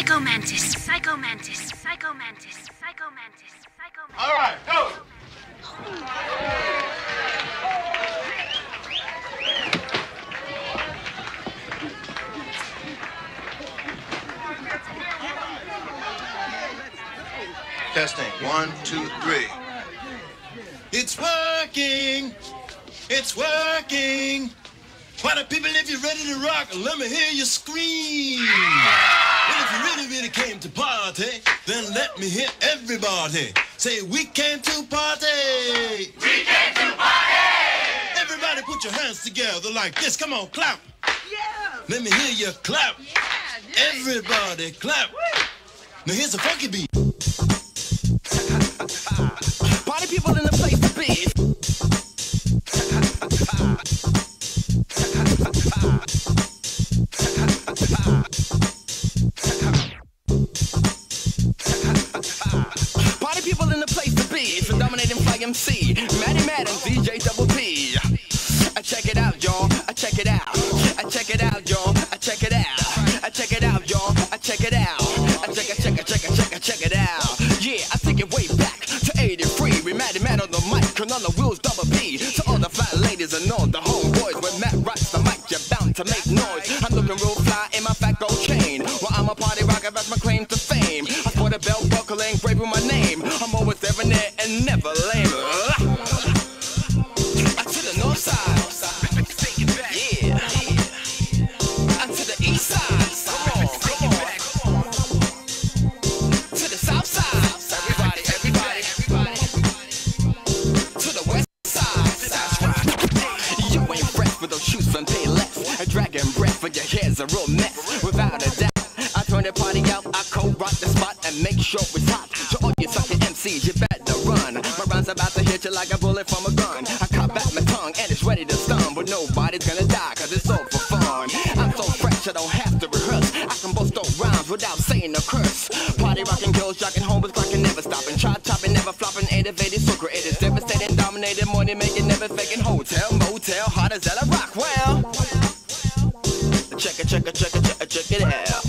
Psykhomantus, Psycho Mantis, Psykhomantus, Psycho Mantis, Psykhomantus. All right, go. Testing. One, two, three. It's working. It's working. Why the people, if you're ready to rock, let me hear you scream. And if you really, really came to party, then let me hear everybody say, we came to party. We came to party. Everybody put your hands together like this. Come on, clap. Yeah. Let me hear you clap. Yeah, Everybody clap. Now here's a funky beat. Party people in the place to be. MC. Maddie Madden, DJ Double P. I check it out, y'all. I check it out. I check it out, y'all. I check it out. I check it out, y'all. I check it out. I check it, check it, check it, check it, check it out. Yeah, I take it way back to 83. We Maddie Mad on the mic, and on the wheels double P. To all the fly ladies and all the homeboys. Money making, never faking. Hotel, motel, hot as hell, rock well. Check it, check it, check it, check it, check it out.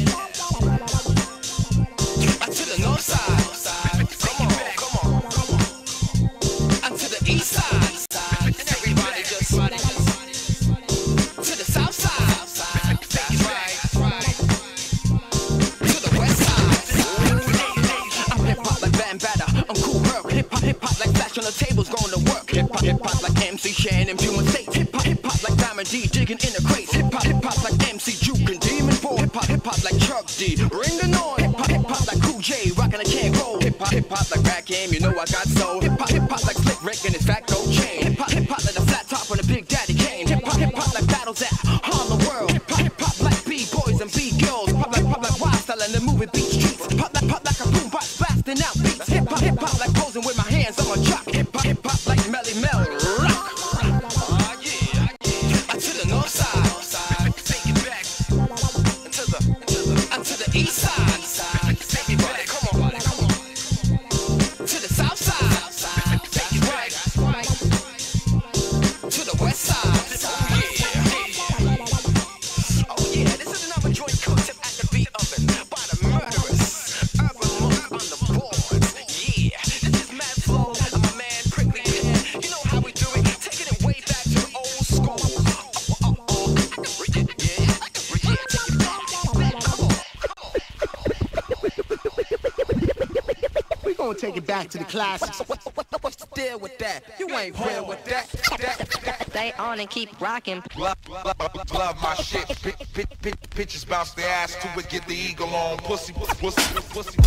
Take it back to the classics. What, what, what, what's the deal with that? You ain't real with that. that, that. Stay on and keep rocking. Love, love, love my shit. Bi- bi- bi- bitches bounce their ass to it, get the eagle on. Pussy, pussy, pussy, pussy.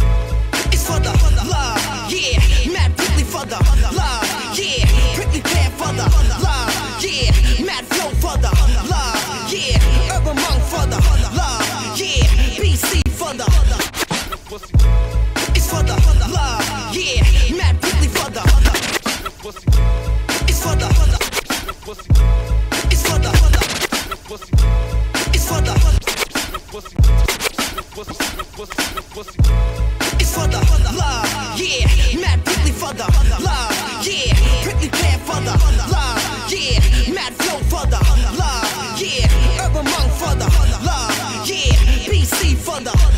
It's for the love, yeah. Mad prickly for the love, yeah. Prickly pear for the love, yeah. Mad flow for the love, yeah. Urban monk for the love, yeah. BC for the It's for the love, yeah. Mad prickly for the It's for the It's for the It's for the It's for the love, yeah. Mad prickly for the love, yeah. Prickly pear for the love, yeah. Mad flow for the love, yeah. Urban monk for the love, yeah. BC for the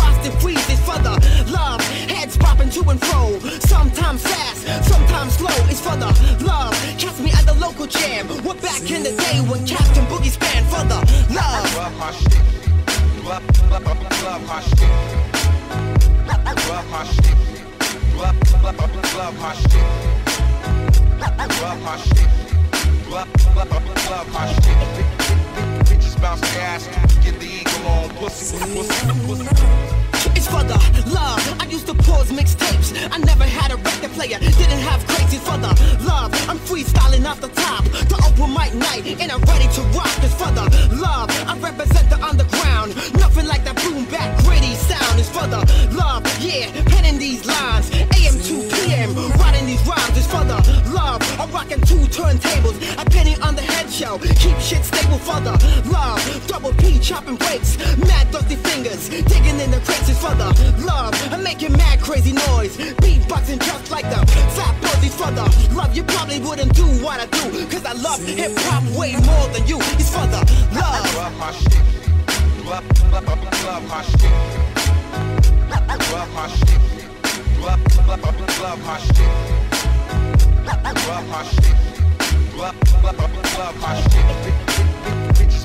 frosted freezes for the love. Heads bopping to and fro. Sometimes fast, sometimes slow. It's for the love. Catch me at the local jam. We're back in the day when Captain Boogie span for the love. Love my shit. Love, love, love my shit. Love my shit. Love, love, love my shit. Love my shit. Love, love, love my shit. Bitches bounce their ass, get the eagle It's for the love. I used to pause mixtapes. I never had a record player. Didn't have crazy for the love. I'm freestyling off the top. The open mic night, and I'm ready to rock. It's for the chopping breaks. Mad dusty fingers. Digging in the crates. For the love. I'm making mad crazy noise. Beatboxing just like the Fat Boys for the love. You probably wouldn't do what I do. Cause I love hip hop way more than you. It's for the love. Love my shit. Love, love, love my shit. Love my shit. Love, love, love my shit. Love my shit. Love, love, love my shit.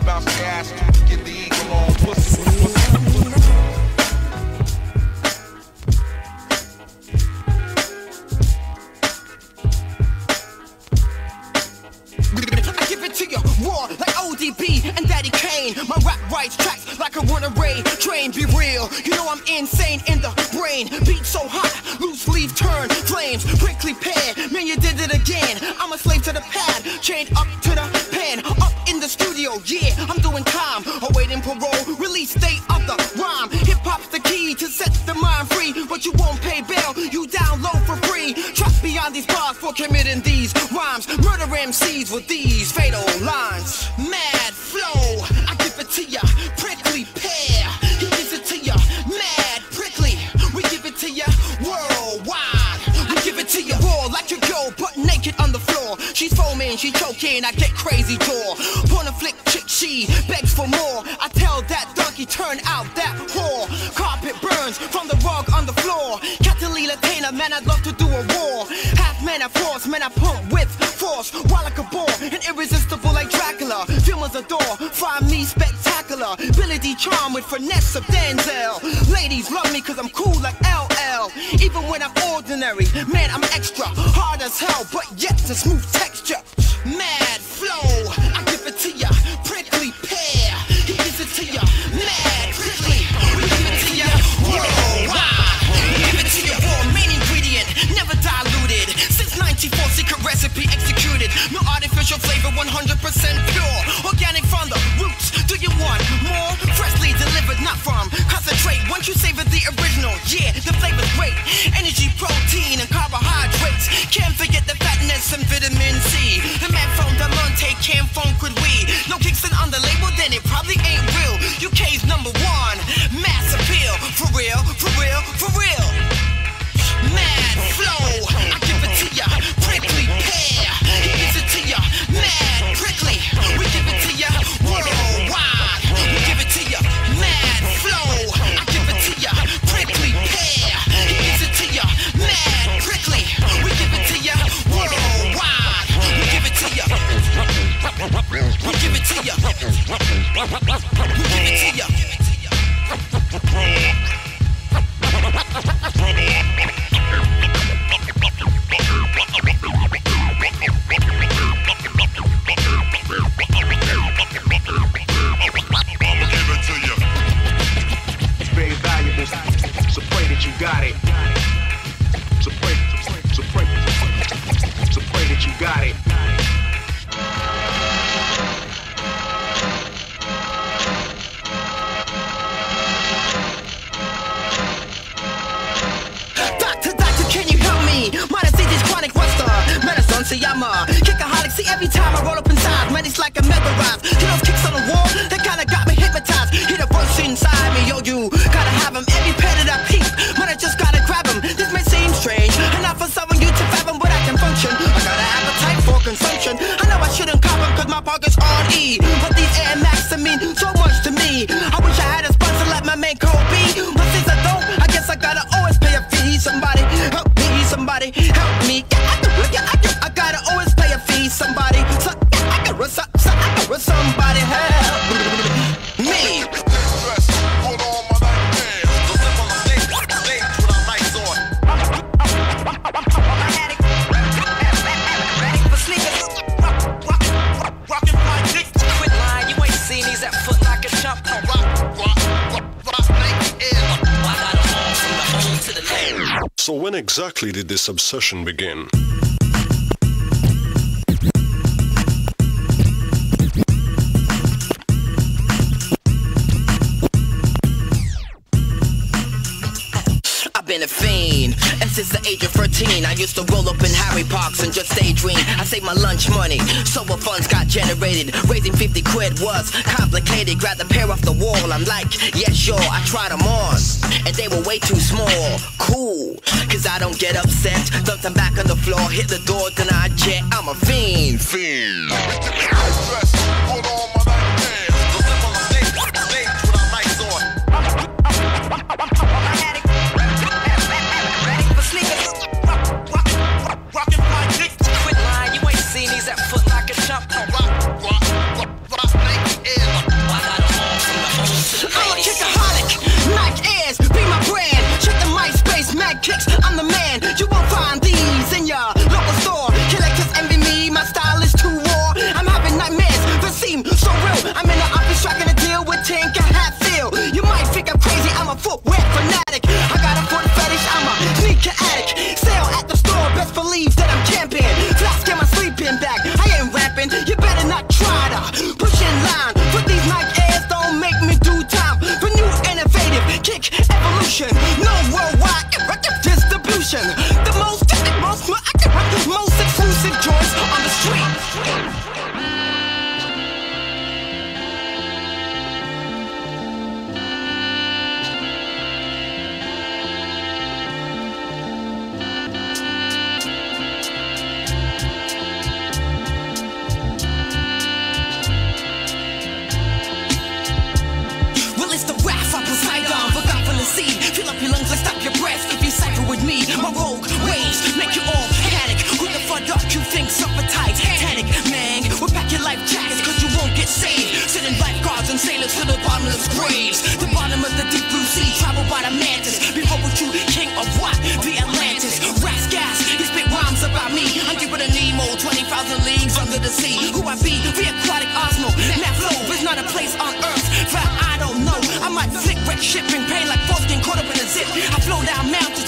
Bounce their ass, get the eagle on pussy. I give it to you raw like ODB and Daddy Kane. My rap writes tracks like a runaway train. Be real, you know I'm insane in the brain. Beat so hot, loose leaf turn flames. Prickly pear, man, you did it again. I'm a slave to the pad, chained up to the pen. Up yeah, I'm doing time. Awaiting parole, release date of the rhyme. Hip hop's the key to set the mind free, but you won't pay bail. You download for free. Trust beyond these bars for committing these rhymes. Murder MCs with these fatal lines. Foaming, she choking, I get crazy jaw. Wanna flick chick, she begs for more. I tell that donkey, turn out that whore. Carpet burns from the rug on the floor. Catalina Taylor, man, I'd love to do a war. Half man, I force, man, I pump with force. While like a ball, and irresistible like Dracula. Filmers adore, find me spectacular. D. Charm with finesse of Denzel. Ladies love me cause I'm cool like LL. Even when I'm ordinary, man, I'm extra. Hard as hell, but yet a smooth texture. Recipe executed. No artificial flavor, 100% So when exactly did this obsession begin? And since the age of 13, I used to roll up in Harry Parks and just daydream. I saved my lunch money, so what funds got generated. Raising 50 quid was complicated. Grabbed a pair off the wall. I'm like, yeah, sure, I tried them on. And they were way too small. Cool, cause I don't get upset. Dumped them back on the floor, hit the door, then I jet. I'm a fiend. Fiend. thousand leagues under the sea. Who I be? The aquatic Osmo. Math flow is not a place on earth that I don't know. I might flick wreck ship and pain like fourth and caught up in a zip. I flow down mountains.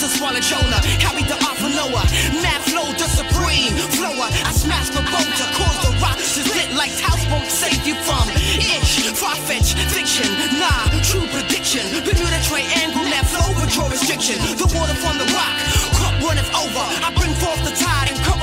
to swallow Jonah, carried the Avaloa, mad flow, the supreme flower. I smash the boat to cause the rocks to split like houseboats. save you from itch, farfetched fiction, nah, true prediction. Bermuda Triangle, left over restriction. The water from the rock, cup runneth over. I bring forth the tide and come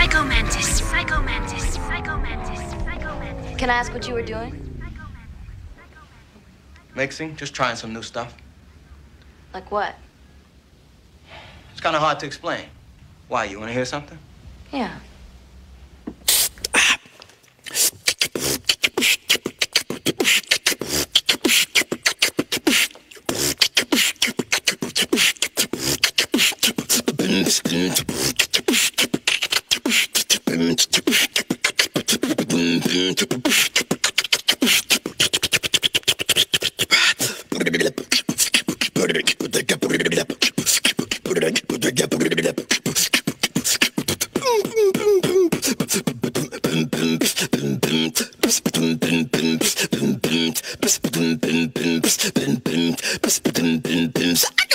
Psykhomantus. Psykhomantus. Psykhomantus. Psykhomantus. Can I ask what you were doing? Mixing, just trying some new stuff. Like what? It's kind of hard to explain. Why, you want to hear something? Yeah. Ah,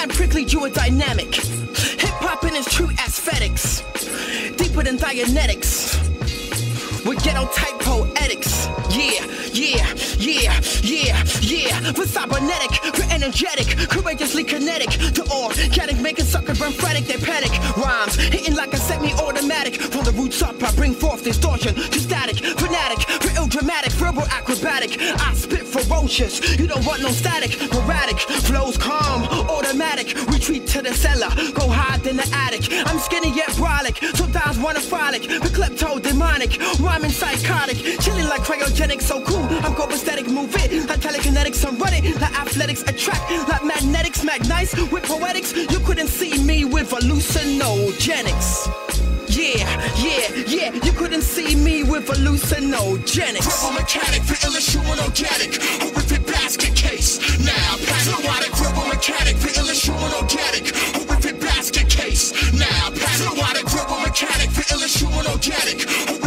yeah, it's mad prickly duodynamic. Hip hop in its true aesthetics, deeper than Dianetics with ghetto type poetics. Yeah, yeah, yeah, yeah, yeah. For cybernetic, for energetic, courageously kinetic. To organic, making sucker burn frantic, they panic. Rhymes hitting like a semi-automatic. From the roots up, I bring forth distortion to static, fanatic, for ill dramatic, verbal acrobatic. I spit ferocious, you don't want no static, erratic, flows calm, automatic. Retreat to the cellar, go hide in the attic. I'm skinny yet brolic, sometimes wanna frolic, but klepto demonic, rhyming psychotic, chilling like cryogenic, so cool. I'm copacetic, move it like telekinetics. I'm running like athletics, attract like magnetics, magnites with poetics. You couldn't see me with hallucinogenics. Yeah, yeah, yeah, you couldn't see me with hallucinogenics. Verbal mechanic, for illusion organic, horrific basket case. Now, patriotic, verbal mechanic, for illusion organic, horrific basket case. Now, patriotic, verbal mechanic, for illusion organic, horrific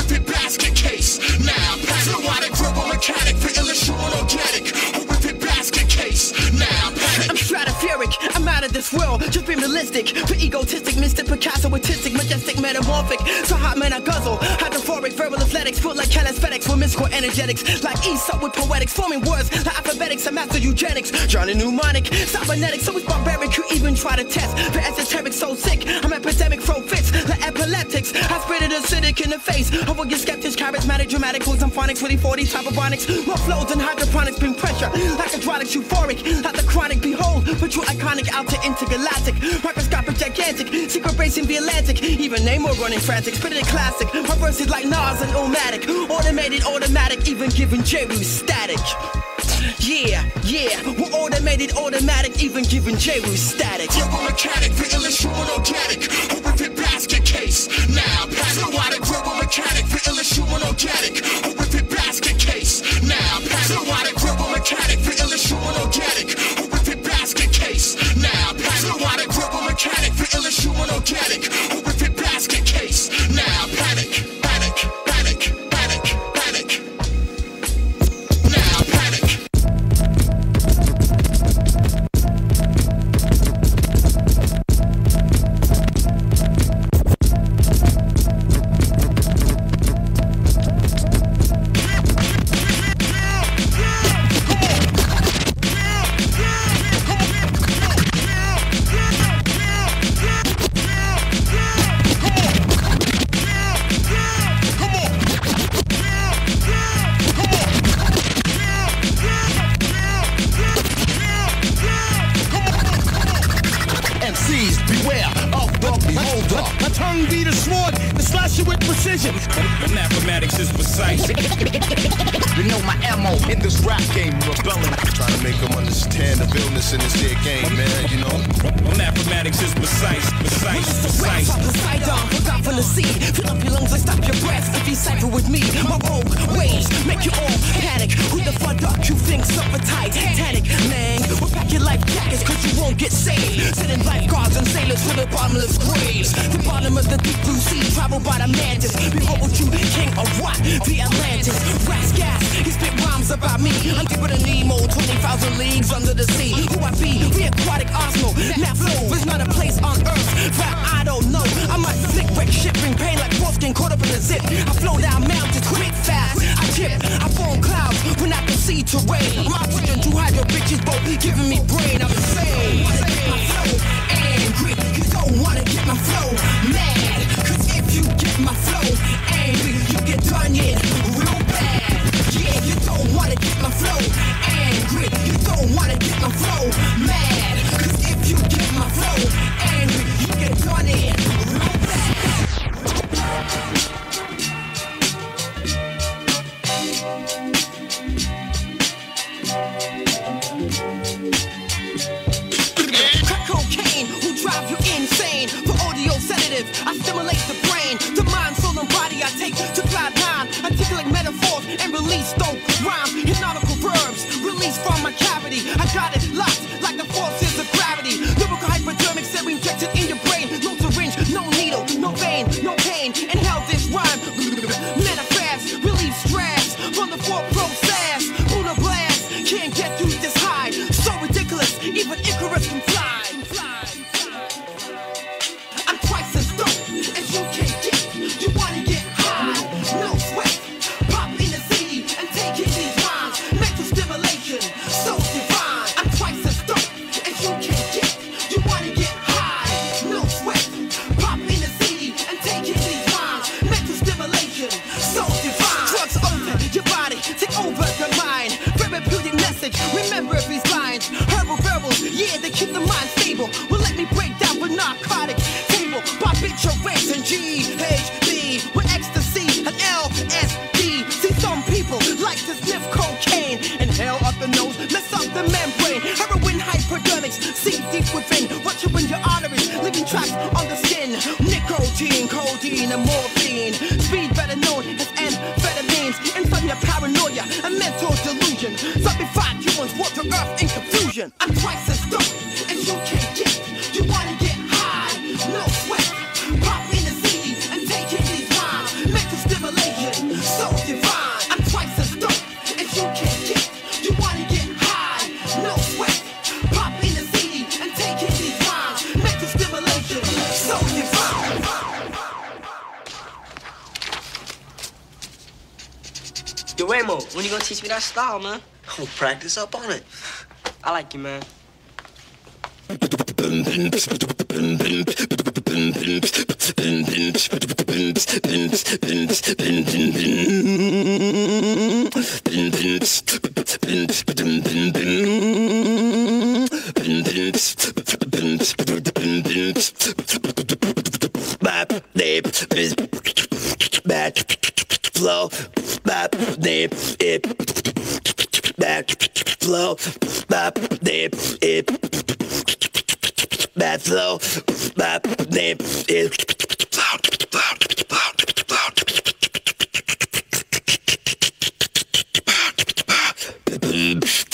basket case. Now, patriotic, verbal mechanic, for illusion organic, horrific basket case. Now, I'm stratospheric, I'm out of this world, just being realistic. For egotistic, Mr. Picasso, artistic, majestic, metamorphic. So hot man, I guzzle. Hydrophoric, verbal athletics, full like calisthenics, with mystical energetics. Like Aesop with poetics, forming words like alphabetics, I master eugenics. Johnny Mnemonic, cybernetics, so it's barbaric, you even try to test. For esoteric, so sick, I'm epidemic, throw fits like epileptics. I spit it acidic in the face. of all your skeptics, charismatic, dramatic, with some phonics, 2040 type of bonics. More flows than hydroponics, bring pressure. Like hydraulics, euphoric, like the chronic, behold. But you iconic, out to intergalactic. Microscopic, gigantic, secret racing the Atlantic. Even Namor running frantic, spit it classic. My like Nas and Omatic. Automated, automatic, even giving Jeru static. Yeah, yeah, we're automated, automatic, even giving Jeru static. verbal mechanic, for illusion organic, horrific basket case. Now, patriotic, verbal mechanic, for illusion organic, horrific basket case. Now, patriotic, verbal mechanic, for illusion organic, illusion The bottom of the deep blue sea, travel by the mantis. Behold you, king of what? The Atlantis. Rascal, he spit rhymes about me. I'm deeper than Nemo, 20,000 leagues under the sea. Who I be? We aquatic osmo. Now flow is not a place on earth that I don't know. I might flick, wreck, shit, bring pain like foreskin caught up in a zip. I flow down mountains quick, fast. I chip, I form clouds when I can see terrain. I'm oxygen to hide your bitches, both giving me brain. I'm insane. My flow angry? Wanna get my flow mad. Cause if you get my flow angry, you get done in real bad. Yeah, you don't wanna get my flow angry. You don't wanna get my flow mad. Cause if you get my flow angry, you get done in real bad. Zombified humans walk the earth in confusion. I'm twice as dope as you can get. You wanna get high, no sweat. Pop in the city and take in these rhymes. Mental stimulation, so divine. I'm twice as dope as you can get. You wanna get high, no sweat. Pop in the city and take in these rhymes. Mental stimulation, so divine. Yo, when you gonna teach me that style, man? I'll practice up on it. I like you, man. Flow, bap, nip, it, back, flow, bap, nip, it, bad flow, bap, nip, it, Mantis.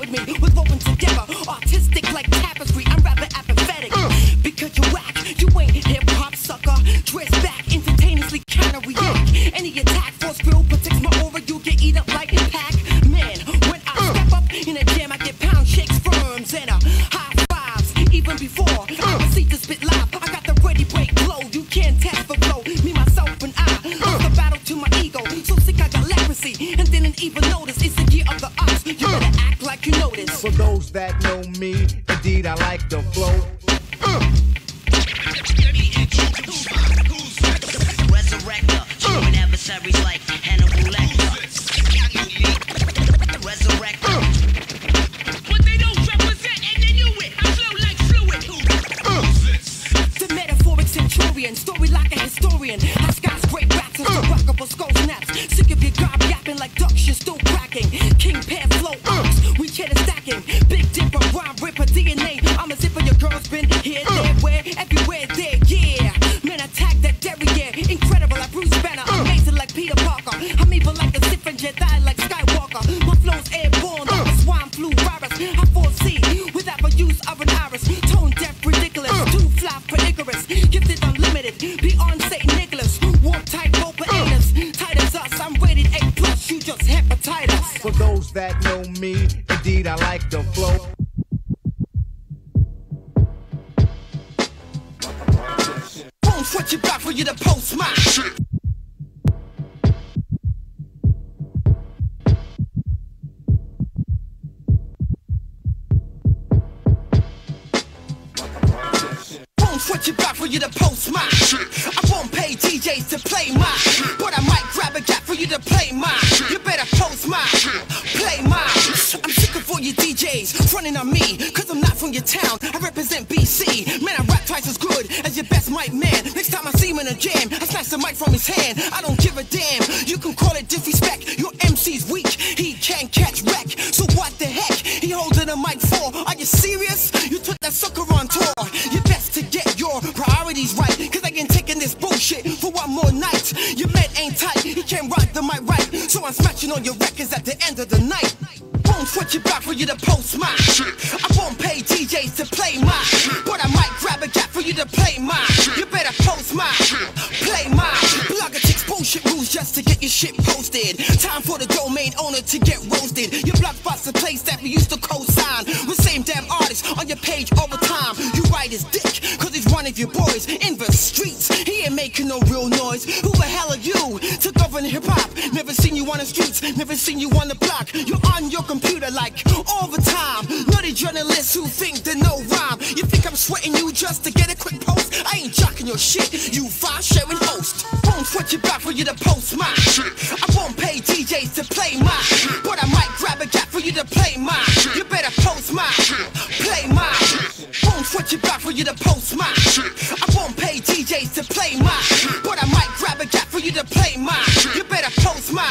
With me. We're woven together. Artistic like tapestry. One more night. Your man ain't tight. He can't rock the mic right. So I'm smashing on your records at the end of the night. Won't sweat your back for you to post my shit. I won't pay DJs to play my shit, but I might grab a gap for you to play my shit. You better post my shit, play my. Blogger chicks bullshit rules just to get your shit posted. Time for the domain owner to get roasted. Your blog spot's the place that we used to co-sign with same damn artist on your page all the time. You write his dick, one of your boys in the streets. He ain't making no real noise. Who the hell are you to govern hip hop? Never seen you on the streets, never seen you on the block. You're on your computer like all the time. Nutty journalists who think they know rhyme. You think I'm sweating you just to get a quick post? I ain't jocking your shit. You file sharing host. Won't sweat your back for you to post my shit. I won't pay DJs to play my shit, but I might grab a gap for you to play my shit. You better post my shit, sweat your back for you to post my shit. I won't pay DJs to play my shit, but I might grab a gap for you to play my shit. You better post my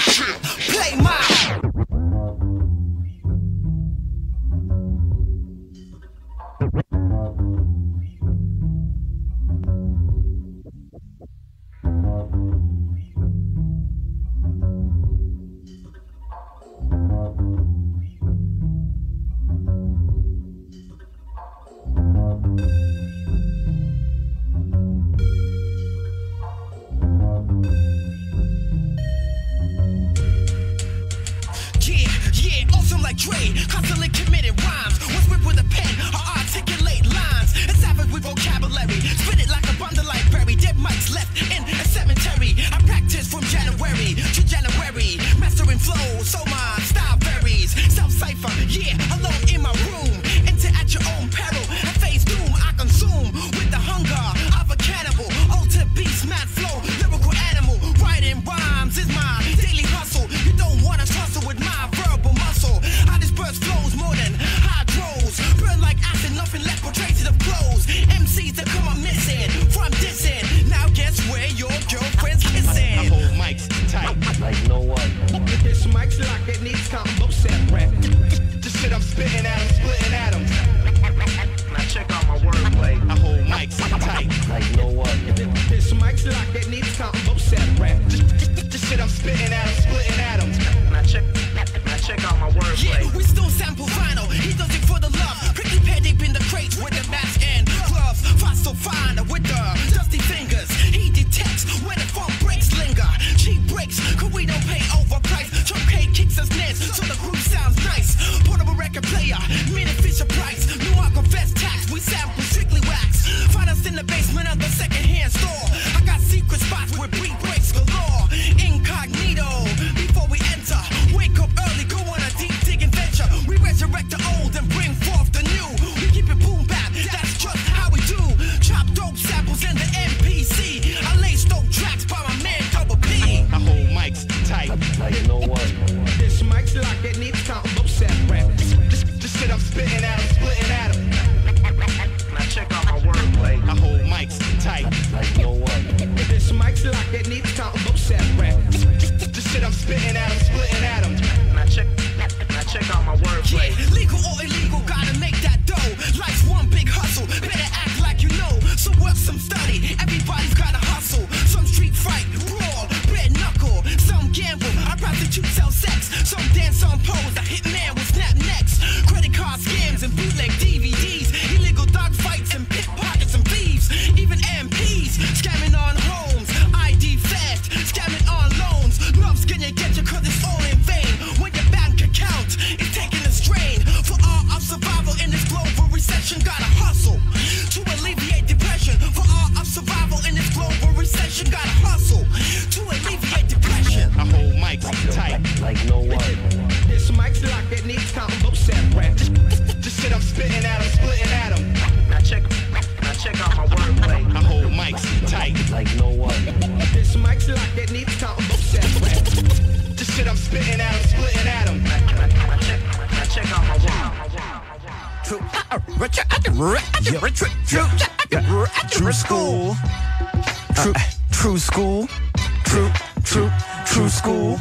True, true, school.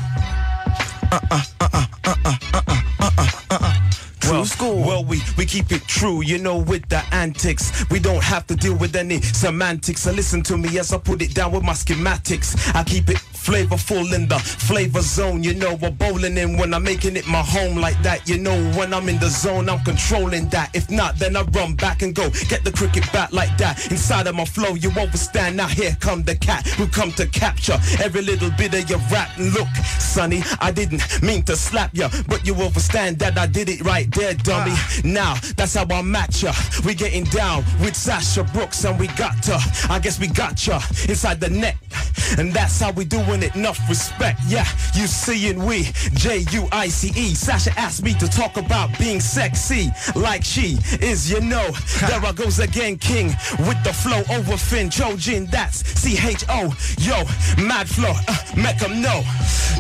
Uh-uh, uh-uh, uh-uh, uh-uh, uh-uh, uh-uh. True school. Well, we, we keep it true, you know, with the antics. We don't have to deal with any semantics. So listen to me as I put it down with my schematics. I keep it flavorful in the flavor zone. You know, we're bowling in when I'm making it my home like that. You know, when I'm in the zone, I'm controlling that. If not, then I run back and go get the cricket bat like that. Inside of my flow, you overstand. Now here come the cat who come to capture every little bit of your rap. Look, sonny, I didn't mean to slap ya, but you overstand that I did it right there, dummy. Ah. Now that's how I match ya. We getting down with Sasha Brooks and we got to. I guess we got ya inside the net, and that's how we doing it. Enough respect, yeah. You seeing we J U I C E. Sasha asked me to talk about being sexy like she is. You know, there I goes again, King with the flow over Finn Jojin. That's C H O. Yo, Mad Flow, uh, make 'em know.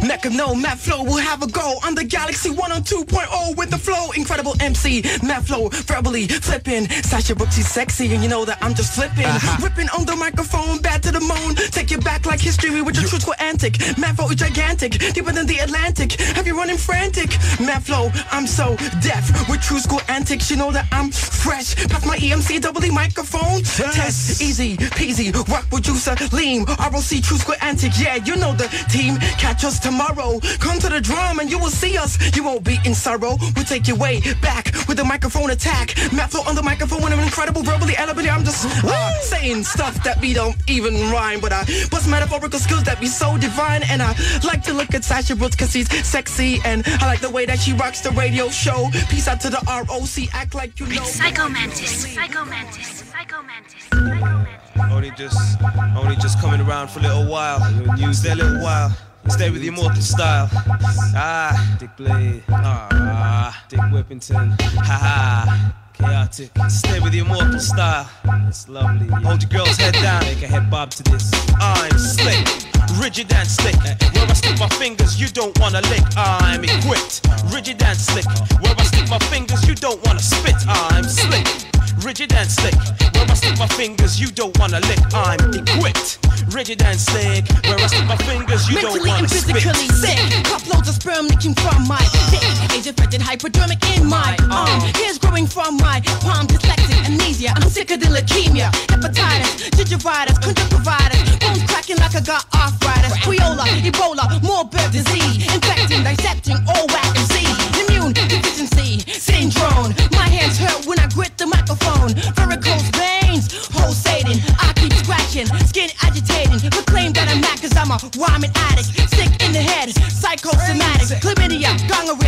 Make 'em know Mad Flow will have a go on the Galaxy 102.0 with the flow. Incredible MC, Mad Flow, verbally flipping. Sasha Brooks, is sexy, and you know that I'm just flipping. Ripping on the microphone, bad to the moon. Take you back like history with your truthful antic. Mad Flow is gigantic, deeper than the Atlantic. Have you running frantic? Mad Flow, I'm so deaf with true school antics. You know that I'm fresh. Past my EMC double E microphone. Test, easy, peasy. Rock producer, lean. ROC true school antic. Yeah, you know the team. Catch us tomorrow. Come to the drum and you will see us. You won't be in sorrow. We'll take you way back with a microphone attack. Mad Flow on the microphone when I'm incredible, verbally elevated. I'm just uh, saying stuff that we don't even rhyme, but I bust metaphorical skills that be so divine. And I like to look at Sasha Brooks because she's sexy, and I like the way that she rocks the radio show. Peace out to the ROC. Act like you know. Psycho Mantis. Psykhomantus. Psycho Mantis. Only just, only just coming around for a little while. Use that little while. Stay with the immortal style. Ah, Dick Blade. Ah, Dick Whippington. Ha ha. Chaotic. Stay with the immortal style. It's lovely. Hold your girl's head down. Make a head bob to this. I'm slick. Rigid and slick. Uh, uh. Where I stick my fingers, you don't wanna lick. I'm equipped. Rigid and slick. Where I stick my fingers, you don't wanna spit. I'm slick. Rigid and slick. Where I stick my fingers, you don't wanna lick. I'm equipped. Rigid and slick. Where I stick my fingers, you don't wanna lick. Mentally and physically spit. sick. Cup loads of sperm leaking from my dick. Age affected hypodermic in my arm. Hairs growing from my palm. Dyslexic, amnesia. I'm sicker than leukemia. Hepatitis, gingivitis, conjunctivitis. Bones cracking like I got arthritis. Creola, Ebola, morbid disease. Infecting, dissecting, all whack and scratching, skin agitating. Proclaim that I'm mad cause I'm a rhyming addict. Sick in the head, psychosomatic. Chlamydia, gonorrhea,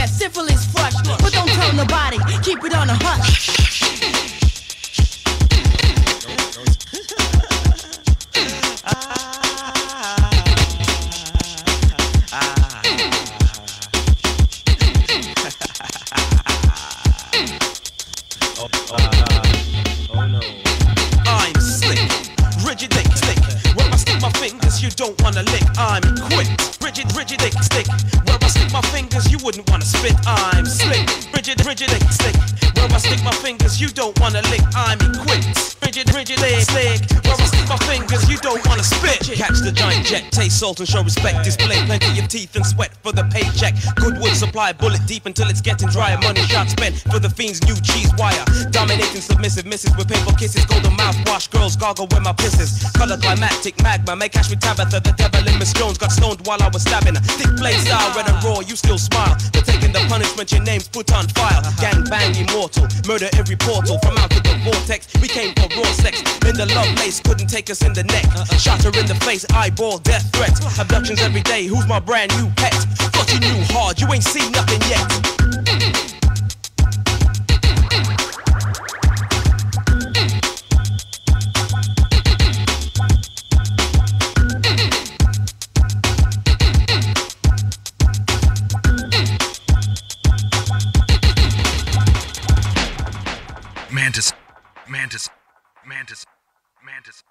I'm equipped, rigid, rigid dick stick. Where I stick my fingers, you wouldn't wanna spit. I'm slick, rigid, rigid dick stick. Where I stick my fingers, you don't wanna lick. I'm equipped, rigid, rigid dick stick. Where I stick my fingers, you don't wanna spit. Catch the giant jet, taste salt and show respect. Display plenty of teeth and sweat for the paycheck. Goodwood supply, bullet deep until it's getting dry. Money shot spent for the fiend's new cheese wire. Dominating submissive misses with painful kisses. Golden mouthwash, girls gargle with my pisses. Color climatic magma, make cash with Tabitha. The devil in Miss Jones got stoned while I was stabbing her. Thick blade style, red and raw, you still smile. For taking the punishment, your name's put on file. Gang bang immortal, murder every portal. From out of the vortex, we came for raw sex. In the love lace, couldn't take us in the neck. Shot her in the face, eyeball, death threats. Abductions every day, who's my brand new pet? Thought you knew hard, you ain't seen nothing yet. Mantis. Mantis. Mantis. Mantis.